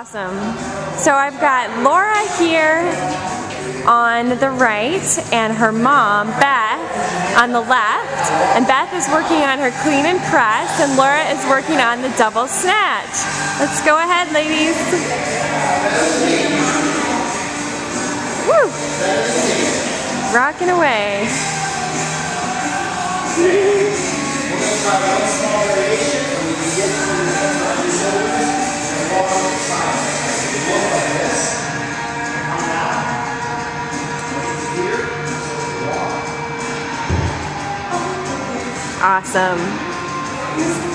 Awesome. So I've got Laura here on the right and her mom, Beth, on the left. And Beth is working on her clean and press and Laura is working on the double snatch. Let's go ahead, ladies. Woo! Rocking away. Awesome.